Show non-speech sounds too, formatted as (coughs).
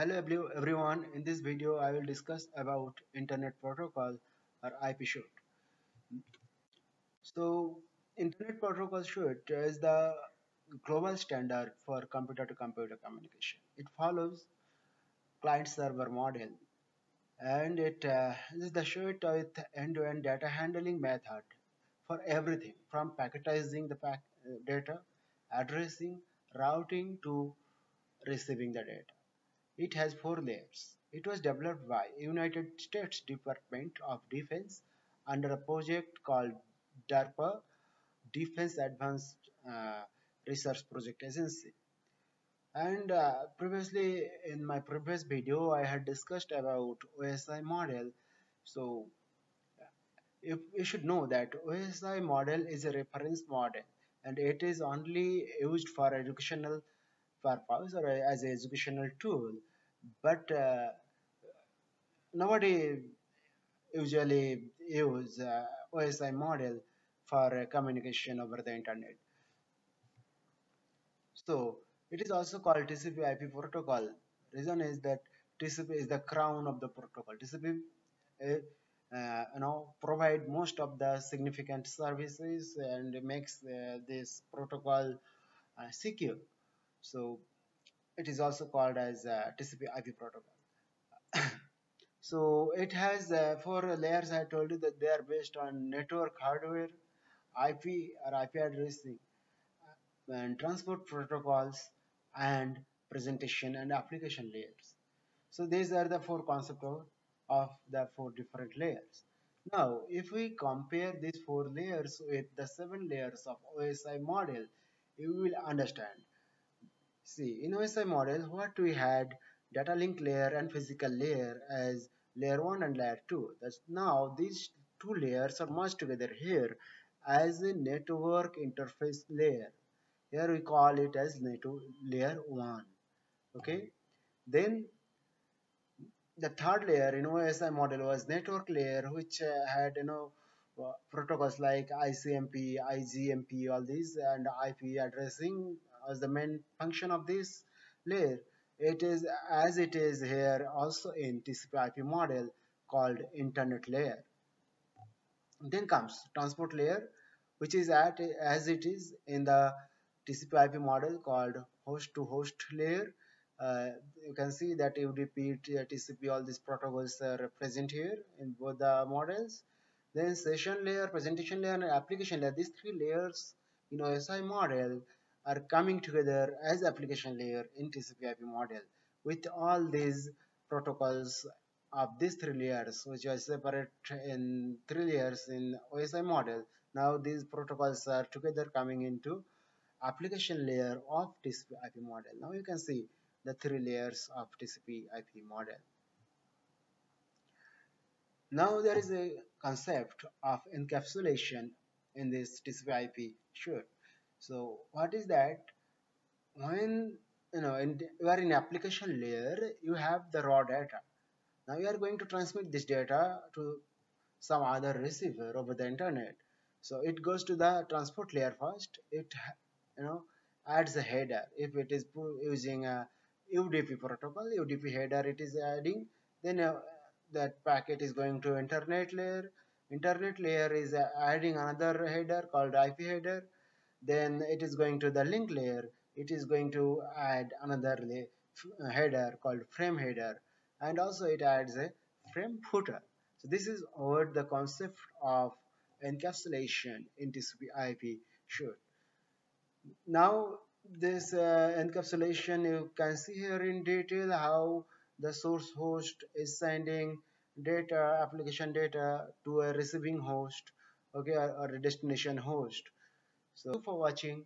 Hello everyone, in this video I will discuss about Internet Protocol or IP suite. So Internet Protocol suite is the global standard for computer to computer communication. It follows client server model and it uh, is the suite with end-to-end -end data handling method for everything from packetizing the pack uh, data, addressing, routing to receiving the data. It has four layers. It was developed by United States Department of Defense under a project called DARPA, Defense Advanced uh, Research Project Agency. And uh, previously in my previous video, I had discussed about OSI model. So if you should know that OSI model is a reference model and it is only used for educational purpose or as an educational tool but uh, nobody usually use uh, OSI model for communication over the internet. So it is also called TCP IP protocol. Reason is that TCP is the crown of the protocol. TCP uh, uh, you know provide most of the significant services and makes uh, this protocol uh, secure. So it is also called as uh, TCP IP protocol. (coughs) so it has uh, four layers. I told you that they are based on network hardware, IP or IP addressing, uh, and transport protocols, and presentation and application layers. So these are the four concepts of, of the four different layers. Now, if we compare these four layers with the seven layers of OSI model, you will understand See, in OSI model, what we had data link layer and physical layer as layer 1 and layer 2. That's now these two layers are merged together here as a network interface layer. Here we call it as network layer 1. Okay. Then the third layer in OSI model was network layer which uh, had you know uh, protocols like ICMP, IGMP, all these and IP addressing as the main function of this layer it is as it is here also in TCP IP model called internet layer then comes transport layer which is at as it is in the TCP IP model called host to host layer uh, you can see that UDP, TCP, all these protocols are present here in both the models. Then session layer, presentation layer, and application layer. These three layers in OSI model are coming together as application layer in TCP/IP model with all these protocols of these three layers which are separate in three layers in OSI model. Now these protocols are together coming into application layer of TCP/IP model. Now you can see the three layers of TCP/IP model. Now there is a concept of encapsulation in this TCP/IP suite so what is that? When you know in, you are in application layer you have the raw data. Now you are going to transmit this data to some other receiver over the internet. So it goes to the transport layer first. It you know adds a header. If it is using a UDP protocol UDP header it is adding then uh, that packet is going to internet layer. Internet layer is uh, adding another header called IP header then it is going to the link layer. It is going to add another header called frame header and also it adds a frame footer. So this is what the concept of encapsulation in TCP IP should now this uh, encapsulation you can see here in detail how the source host is sending data application data to a receiving host okay or, or a destination host so for watching